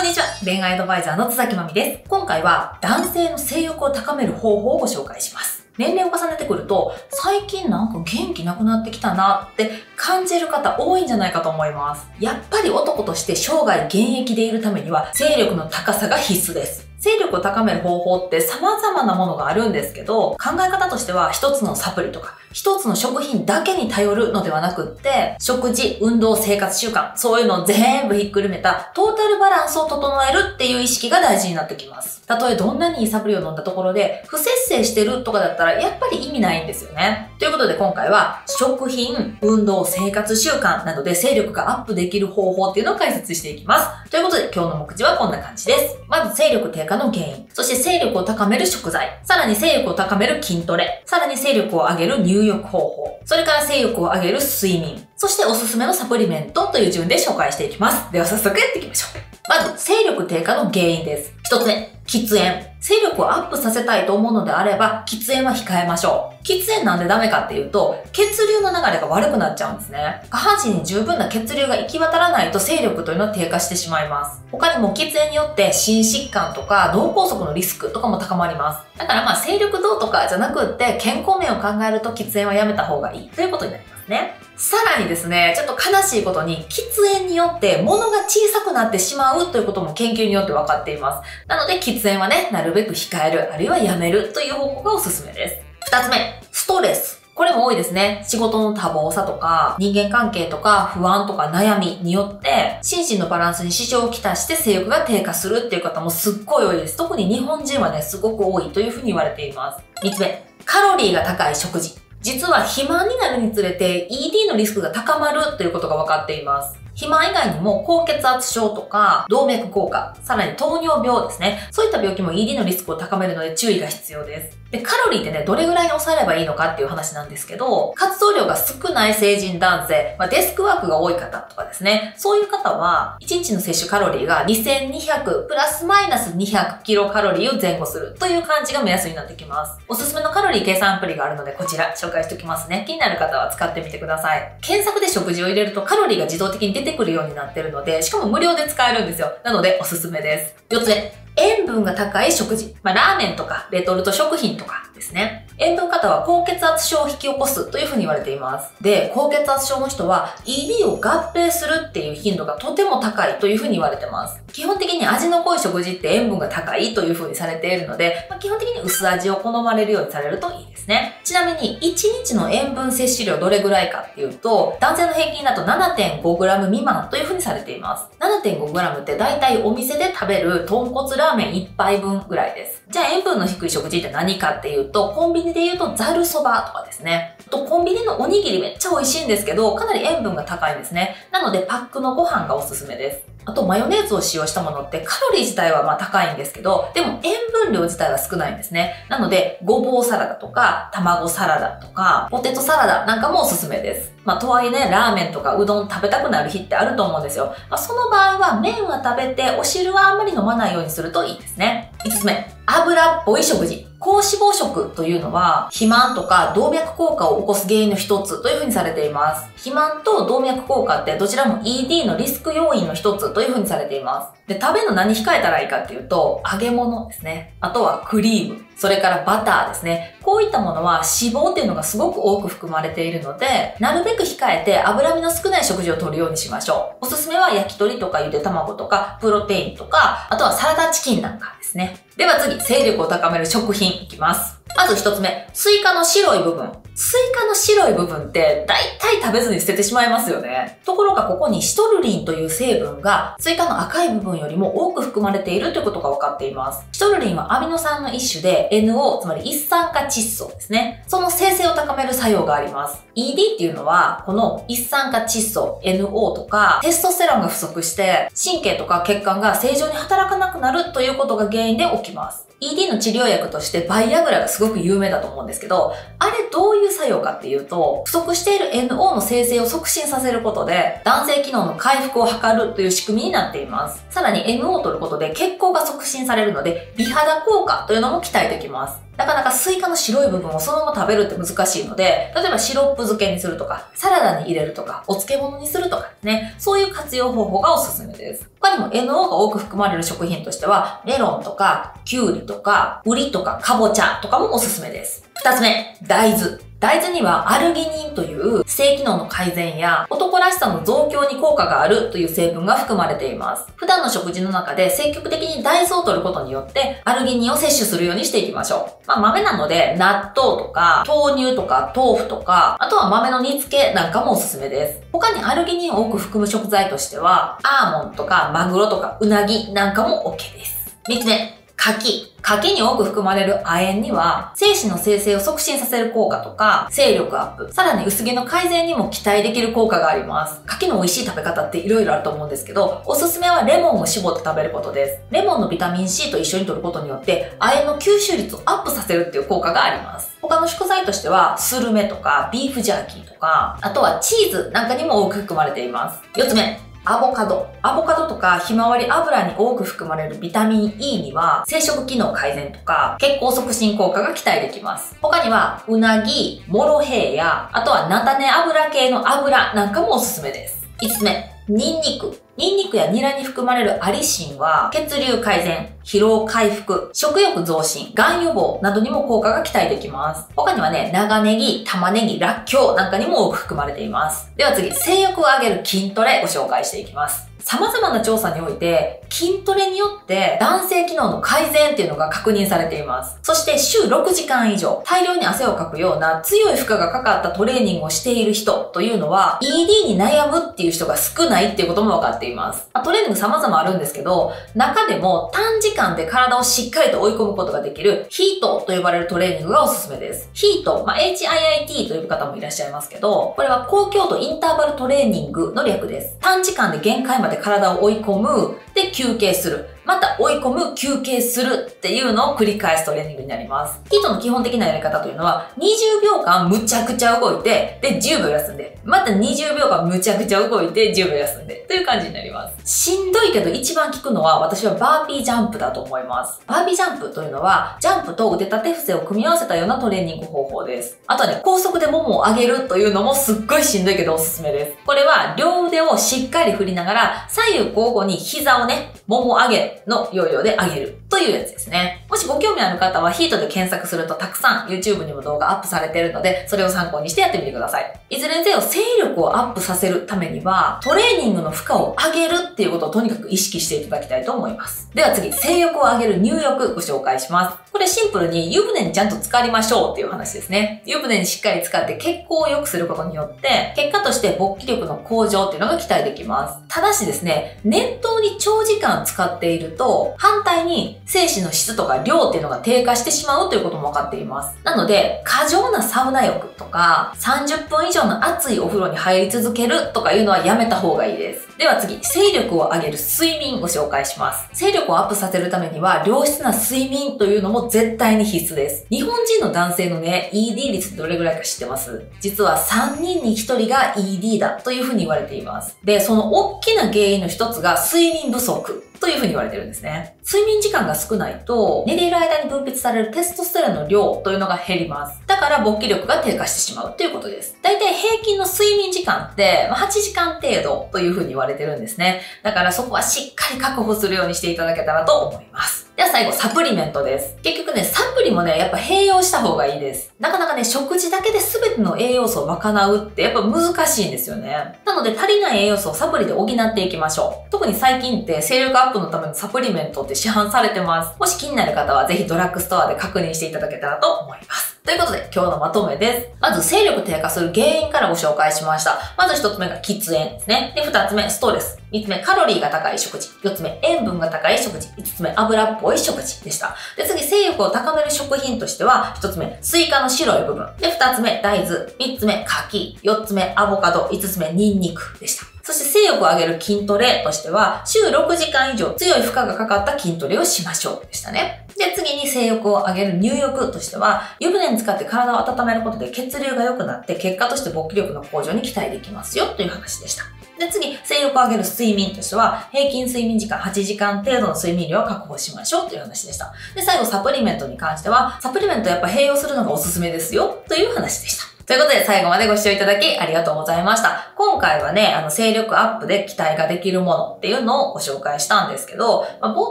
こんにちは。恋愛アドバイザーの津崎まみです。今回は男性の性欲を高める方法をご紹介します。年齢を重ねてくると、最近なんか元気なくなってきたなって感じる方多いんじゃないかと思います。やっぱり男として生涯現役でいるためには、勢力の高さが必須です。勢力を高める方法って様々なものがあるんですけど、考え方としては一つのサプリとか、一つの食品だけに頼るのではなくって、食事、運動、生活習慣、そういうのを全部ひっくるめたトータルバランスを整えるっていう意識が大事になってきます。たとえどんなにいいサプリを飲んだところで、不節制してるとかだったらやっぱり意味ないんですよね。ということで今回は、食品、運動、生活習慣などで勢力がアップできる方法っていうのを解説していきます。ということで今日の目次はこんな感じです。まず勢力低下の原因、そして勢力を高める食材、さらに勢力を高める筋トレ、さらに勢力を上げる入浴方法、それから勢力を上げる睡眠、そしておすすめのサプリメントという順で紹介していきます。では早速やっていきましょう。まず、勢力低下の原因です。一つ目、喫煙。勢力をアップさせたいと思うのであれば、喫煙は控えましょう。喫煙なんでダメかっていうと、血流の流れが悪くなっちゃうんですね。下半身に十分な血流が行き渡らないと勢力というのは低下してしまいます。他にも喫煙によって心疾患とか脳梗塞のリスクとかも高まります。だからまあ勢力どうとかじゃなくって健康面を考えると喫煙はやめた方がいいということになりますね。さらにですね、ちょっと悲しいことに、喫煙によって物が小さくなってしまうということも研究によって分かっています。なので、喫煙はね、なるべく控える、あるいはやめるという方法がおすすめです。二つ目、ストレス。これも多いですね。仕事の多忙さとか、人間関係とか、不安とか悩みによって、心身のバランスに支障をきたして性欲が低下するっていう方もすっごい多いです。特に日本人はね、すごく多いというふうに言われています。三つ目、カロリーが高い食事。実は肥満になるにつれて ED のリスクが高まるということが分かっています。肥満以外にも高血圧症とか動脈硬化、さらに糖尿病ですね。そういった病気も ED のリスクを高めるので注意が必要です。で、カロリーってね、どれぐらいに抑えればいいのかっていう話なんですけど、活動量が少ない成人男性、まあ、デスクワークが多い方とかですね、そういう方は、1日の摂取カロリーが2200プラスマイナス200キロカロリーを前後するという感じが目安になってきます。おすすめのカロリー計算アプリがあるので、こちら紹介しておきますね。気になる方は使ってみてください。検索で食事を入れるとカロリーが自動的に出てくるようになってるので、しかも無料で使えるんですよ。なのでおすすめです。4つ目。塩分が高い食事。まあ、ラーメンとか、レトルト食品とかですね。塩分過多は高血圧症を引き起こすというふうに言われています。で、高血圧症の人は ED を合併するっていう頻度がとても高いというふうに言われてます。基本的に味の濃い食事って塩分が高いというふうにされているので、まあ、基本的に薄味を好まれるようにされるといいですね。ちなみに、1日の塩分摂取量どれぐらいかっていうと、男性の平均だと 7.5g 未満というふうにされています。7.5g って大体お店で食べる豚骨ラーメン1杯分ぐらいです。じゃあ塩分の低い食事って何かっていうと、コンビニで言うとザルそばとかですね。とコンビニのおにぎりめっちゃ美味しいんですけど、かなり塩分が高いんですね。なのでパックのご飯がおすすめです。あとマヨネーズを使用したものってカロリー自体はまあ高いんですけど、でも塩分量自体は少ないんですね。なので、ごぼうサラダとか、卵サラダとか、ポテトサラダなんかもおすすめです。まあとはいえね、ラーメンとかうどん食べたくなる日ってあると思うんですよ。まあその場合は麺は食べて、お汁はあんまり飲まないようにするといいですね。5つ目、油っぽい食事。高脂肪食というのは、肥満とか動脈硬化を起こす原因の一つというふうにされています。肥満と動脈硬化ってどちらも ED のリスク要因の一つというふうにされています。で、食べるの何控えたらいいかっていうと、揚げ物ですね。あとはクリーム。それからバターですね。こういったものは脂肪っていうのがすごく多く含まれているので、なるべく控えて脂身の少ない食事をとるようにしましょう。おすすめは焼き鳥とかゆで卵とかプロテインとか、あとはサラダチキンなんかですね。では次、精力を高める食品いきます。まず一つ目、スイカの白い部分。スイカの白い部分って大体食べずに捨ててしまいますよね。ところがここにシトルリンという成分がスイカの赤い部分よりも多く含まれているということが分かっています。シトルリンはアミノ酸の一種で NO、つまり一酸化窒素ですね。その生成を高める作用があります。ED っていうのは、この一酸化窒素、NO とか、テストステロンが不足して、神経とか血管が正常に働かなくなるということが原因で起きます。ED の治療薬としてバイアグラがすごく有名だと思うんですけど、あれどういう作用かっていうと、不足している NO の生成を促進させることで、男性機能の回復を図るという仕組みになっています。さらに NO を取ることで血行が促進されるので、美肌効果というのも期待できます。なかなかスイカの白い部分をそのまま食べるって難しいので、例えばシロップ漬けにするとか、サラダに入れるとか、お漬物にするとかね、そういう活用方法がおすすめです。他にも NO が多く含まれる食品としては、メロンとか、キュウリとか、ウリとか、カボチャとかもおすすめです。二つ目、大豆。大豆にはアルギニンという性機能の改善や男らしさの増強に効果があるという成分が含まれています。普段の食事の中で積極的に大豆を摂ることによってアルギニンを摂取するようにしていきましょう。まあ豆なので納豆とか豆乳とか豆腐とか、あとは豆の煮付けなんかもおすすめです。他にアルギニンを多く含む食材としてはアーモンとかマグロとかうなぎなんかも OK です。3つ目、柿。柿に多く含まれる亜鉛には、精子の生成を促進させる効果とか、勢力アップ、さらに薄毛の改善にも期待できる効果があります。柿の美味しい食べ方って色々あると思うんですけど、おすすめはレモンを絞って食べることです。レモンのビタミン C と一緒に摂ることによって、亜鉛の吸収率をアップさせるっていう効果があります。他の食材としては、スルメとか、ビーフジャーキーとか、あとはチーズなんかにも多く含まれています。4つ目、アボカド。アボカドとかひまわり油に多く含まれるビタミン E には生殖機能改善とか血行促進効果が期待できます。他にはうなぎ、モロヘイヤ、あとは菜種油系の油なんかもおすすめです。5つ目、ニンニク。ニンニクやニラに含まれるアリシンは血流改善、疲労回復、食欲増進、癌予防などにも効果が期待できます。他にはね、長ネギ、玉ねぎ、らっきょうなんかにも多く含まれています。では次、性欲を上げる筋トレご紹介していきます。様々な調査において、筋トレによって男性機能の改善っていうのが確認されています。そして週6時間以上、大量に汗をかくような強い負荷がかかったトレーニングをしている人というのは、ED に悩むっていう人が少ないっていうことも分かっています。いますトレーニング様々あるんですけど、中でも短時間で体をしっかりと追い込むことができるヒートと呼ばれるトレーニングがおすすめです。ヒート、まあ、HIIT と呼ぶ方もいらっしゃいますけど、これは高強度インターバルトレーニングの略です。短時間で限界まで体を追い込む、で休憩する。また追い込む、休憩するっていうのを繰り返すトレーニングになります。ヒートの基本的なやり方というのは、20秒間むちゃくちゃ動いて、で、10秒休んで、また20秒間むちゃくちゃ動いて、10秒休んで、という感じになります。しんどいけど一番効くのは、私はバーピージャンプだと思います。バーピージャンプというのは、ジャンプと腕立て伏せを組み合わせたようなトレーニング方法です。あとね、高速でももを上げるというのもすっごいしんどいけどおすすめです。これは、両腕をしっかり振りながら、左右交互に膝をね、もも上げのヨーヨーで上げるというやつですね。もしご興味ある方はヒートで検索するとたくさん YouTube にも動画アップされているので、それを参考にしてやってみてください。いずれにせよ、勢力をアップさせるためには、トレーニングの負荷を上げるっていうことをとにかく意識していただきたいと思います。では次、性欲を上げる入浴ご紹介します。これシンプルに湯船にちゃんと浸かりましょうっていう話ですね。湯船にしっかり浸かって血行を良くすることによって、結果として勃起力の向上っていうのが期待できます。ただしですね、念頭に長時間使っているると、反対に精子の質とか量っていうのが低下してしまうということも分かっています。なので、過剰なサウナ浴とか、30分以上の熱いお風呂に入り続けるとかいうのはやめた方がいいです。では次、勢力を上げる睡眠ご紹介します。勢力をアップさせるためには、良質な睡眠というのも絶対に必須です。日本人の男性のね、ED 率どれぐらいか知ってます？実は3人に1人が ED だというふうに言われています。で、その大きな原因の一つが睡眠不足というふうに言われてるんですね。睡眠時間が少ないと、寝ている間に分泌されるテストステロンの量というのが減ります。だから勃起力が低下してしまうということです。だいたい平均の睡眠時間ってま8時間程度というふうに言われてるんですね。だからそこはしっかり確保するようにしていただけたらと思います。では最後、サプリメントです。結局ね、サプリもね、やっぱ併用した方がいいです。なかなかね、食事だけで全ての栄養素を賄うってやっぱ難しいんですよね。なので足りない栄養素をサプリで補っていきましょう。特に最近って勢力アップのためのサプリメントって市販されてます。もし気になる方はぜひドラッグストアで確認していただけたらと思います。ということで、今日のまとめです。まず、勢力低下する原因からご紹介しました。まず一つ目が喫煙ですね。で、二つ目、ストレス。三つ目、カロリーが高い食事。四つ目、塩分が高い食事。五つ目、油っぽい食事でした。で、次、精力を高める食品としては、一つ目、スイカの白い部分。で、二つ目、大豆。三つ目、柿。四つ目、アボカド。五つ目、ニンニクでした。そして精力を上げる筋トレとしては、週6時間以上強い負荷がかかった筋トレをしましょうでしたね。で、次に性欲を上げる入浴としては、湯船に浸かって体を温めることで血流が良くなって、結果として勃起力の向上に期待できますよという話でした。で、次、性欲を上げる睡眠としては、平均睡眠時間8時間程度の睡眠量を確保しましょうという話でした。で、最後、サプリメントに関しては、サプリメントやっぱ併用するのがおすすめですよという話でした。ということで、最後までご視聴いただきありがとうございました。今回はね、あの、精力アップで期待ができるものっていうのをご紹介したんですけど、まあ、冒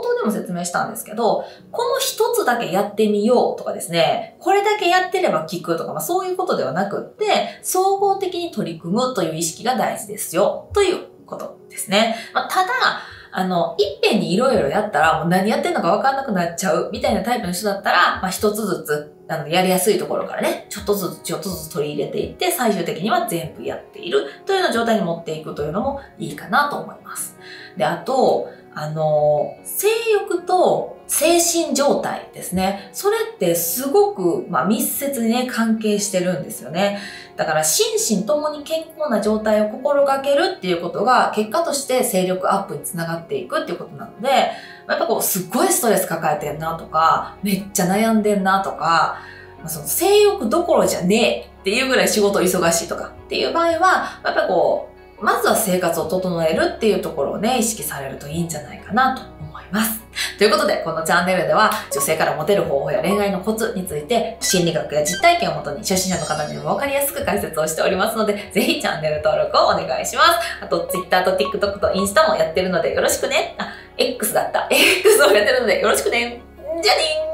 頭でも説明したんですけど、この一つだけやってみようとかですね、これだけやってれば効くとか、まあ、そういうことではなくって、総合的に取り組むという意識が大事ですよ、ということですね。まあ、ただ、あの、いっぺんにいろいろやったら、もう何やってんのかわかんなくなっちゃうみたいなタイプの人だったら、まあ一つずつ、あの、やりやすいところからね、ちょっとずつちょっとずつ取り入れていって、最終的には全部やっているというような状態に持っていくというのもいいかなと思います。で、あと、あの、性欲と精神状態ですね。それってすごく、まあ、密接にね、関係してるんですよね。だから、心身ともに健康な状態を心がけるっていうことが、結果として勢力アップにつながっていくっていうことなので、やっぱこう、すっごいストレス抱えてんなとか、めっちゃ悩んでんなとか、ま、その性欲どころじゃねえっていうぐらい仕事忙しいとかっていう場合は、やっぱこう、まずは生活を整えるっていうところをね、意識されるといいんじゃないかなと思います。ということで、このチャンネルでは、女性からモテる方法や恋愛のコツについて、心理学や実体験をもとに初心者の方にも分かりやすく解説をしておりますので、ぜひチャンネル登録をお願いします。あと、Twitter と TikTok とインスタもやってるのでよろしくね。あ、X だった。X をやってるのでよろしくね。じゃあねー